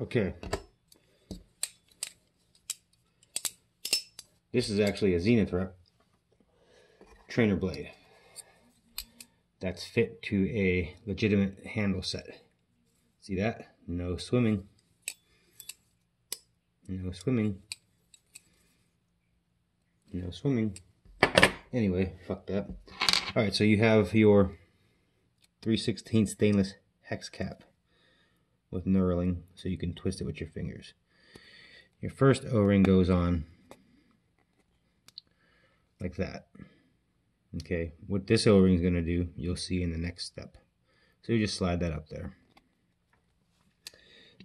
Okay. This is actually a Zenith Rep trainer blade that's fit to a legitimate handle set. See that? No swimming. No swimming. No swimming. Anyway, fuck that. Alright, so you have your 316 stainless hex cap with knurling so you can twist it with your fingers. Your first O-ring goes on like that. Okay, what this O-ring is going to do, you'll see in the next step. So you just slide that up there.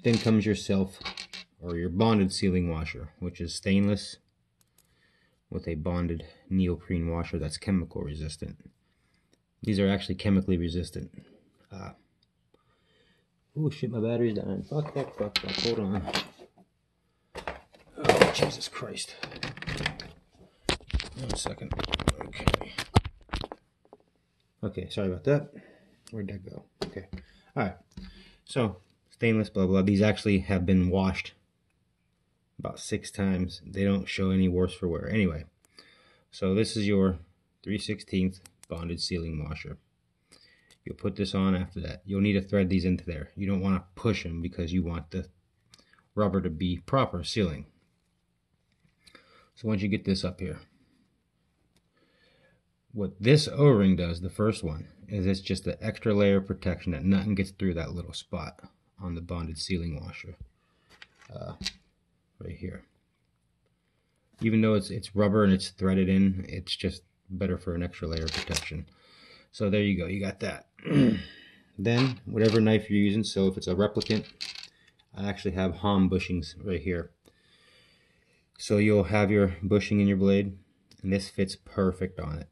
Then comes your self or your bonded sealing washer, which is stainless with a bonded neoprene washer that's chemical resistant. These are actually chemically resistant. Uh, oh shit, my battery's dying. Fuck, fuck, fuck, fuck. Hold on. Oh, Jesus Christ. One second. Okay. Okay, sorry about that. Where'd that go? Okay. Alright. So, stainless, blah, blah. These actually have been washed about six times. They don't show any worse for wear. Anyway, so this is your 3 16th bonded sealing washer. You'll put this on after that. You'll need to thread these into there. You don't want to push them because you want the rubber to be proper sealing. So once you get this up here, what this O-ring does, the first one, is it's just an extra layer of protection that nothing gets through that little spot on the bonded sealing washer. Uh, right here. Even though it's it's rubber and it's threaded in, it's just better for an extra layer of protection. So there you go, you got that. then, whatever knife you're using, so if it's a replicant, I actually have Halm bushings right here. So you'll have your bushing in your blade, and this fits perfect on it.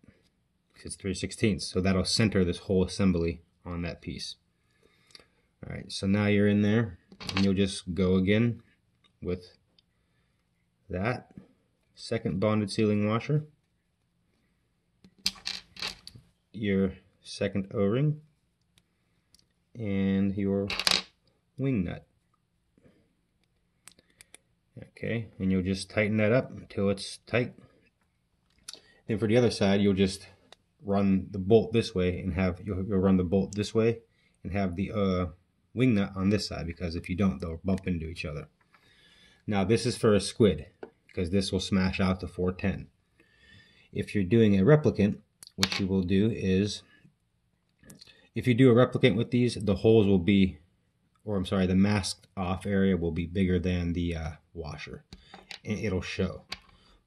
It's 3 16 so that'll center this whole assembly on that piece. Alright, so now you're in there, and you'll just go again with that second bonded sealing washer, your second O-ring, and your wing nut. Okay, and you'll just tighten that up until it's tight. Then for the other side, you'll just run the bolt this way and have, you'll, you'll run the bolt this way and have the uh, wing nut on this side because if you don't, they'll bump into each other. Now this is for a squid because this will smash out to 410. If you're doing a replicant, what you will do is, if you do a replicant with these, the holes will be, or I'm sorry, the masked off area will be bigger than the uh, washer, and it'll show.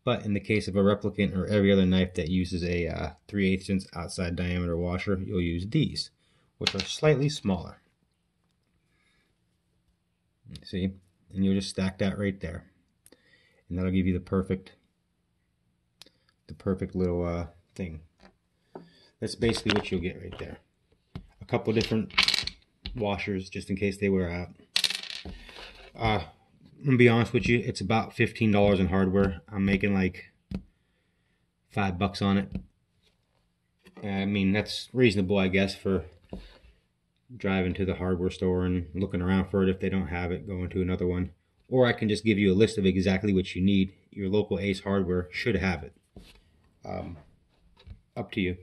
But in the case of a replicant or every other knife that uses a uh, 3 8 inch outside diameter washer, you'll use these, which are slightly smaller. See? and you'll just stack that right there and that'll give you the perfect the perfect little uh, thing that's basically what you'll get right there a couple different washers just in case they wear out uh, I'm gonna be honest with you it's about $15 in hardware I'm making like five bucks on it I mean that's reasonable I guess for driving to the hardware store and looking around for it if they don't have it, going to another one. Or I can just give you a list of exactly what you need. Your local Ace Hardware should have it. Um, up to you.